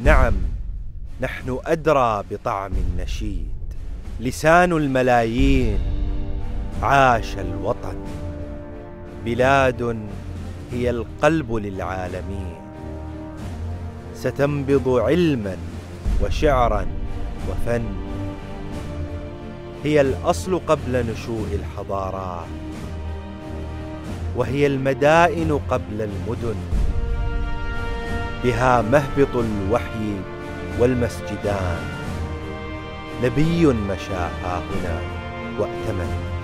نعم نحن أدرى بطعم النشيد. لسان الملايين عاش الوطن. بلاد هي القلب للعالمين. ستنبض علما وشعرا وفن. هي الأصل قبل نشوء الحضارات. وهي المدائن قبل المدن. بها مهبط الوحي والمسجدان. نبي مشى ها هنا وأتمن.